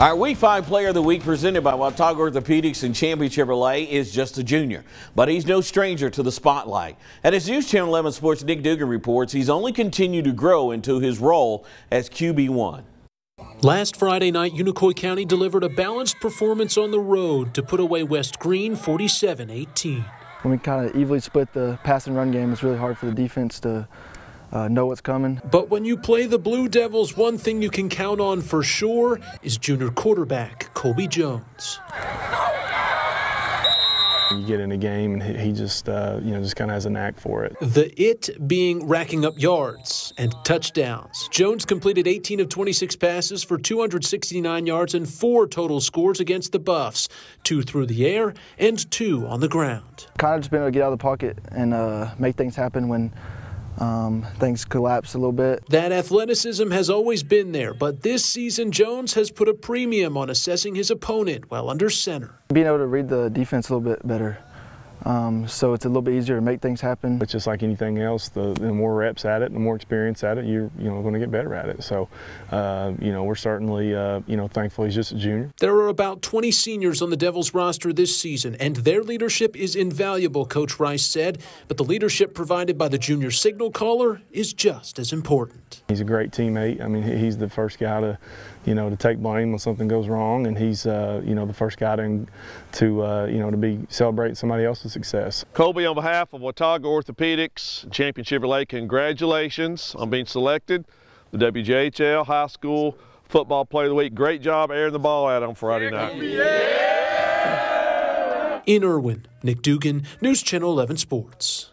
Our Week 5 Player of the Week presented by Watauga Orthopedics and Champion Chevrolet is just a junior, but he's no stranger to the spotlight. At his News Channel 11 Sports, Nick Dugan reports he's only continued to grow into his role as QB1. Last Friday night, Unicoi County delivered a balanced performance on the road to put away West Greene 47-18. When we kind of evenly split the pass and run game, it's really hard for the defense to uh, know what's coming. But when you play the Blue Devils, one thing you can count on for sure is junior quarterback Kolby Jones. You get in a game and he just, uh, you know, just kind of has a knack for it. The it being racking up yards and touchdowns. Jones completed 18 of 26 passes for 269 yards and four total scores against the Buffs, two through the air and two on the ground. Kind of just been able to get out of the pocket and uh, make things happen when um, things collapsed a little bit. That athleticism has always been there, but this season Jones has put a premium on assessing his opponent while under center. Being able to read the defense a little bit better. Um, so it's a little bit easier to make things happen. It's just like anything else. The, the more reps at it, the more experience at it, you're you know going to get better at it. So, uh, you know, we're certainly uh, you know thankful he's just a junior. There are about 20 seniors on the Devils roster this season, and their leadership is invaluable. Coach Rice said, but the leadership provided by the junior signal caller is just as important. He's a great teammate. I mean, he's the first guy to, you know, to take blame when something goes wrong, and he's uh, you know the first guy to, to uh, you know to be celebrating somebody else's success. Kolby, on behalf of Watauga Orthopedics, Champion Chevrolet, congratulations on being selected the WJHL High School Football Player of the Week. Great job airing the ball out on Friday night. In Erwin, Nick Dugan, News Channel 11 Sports.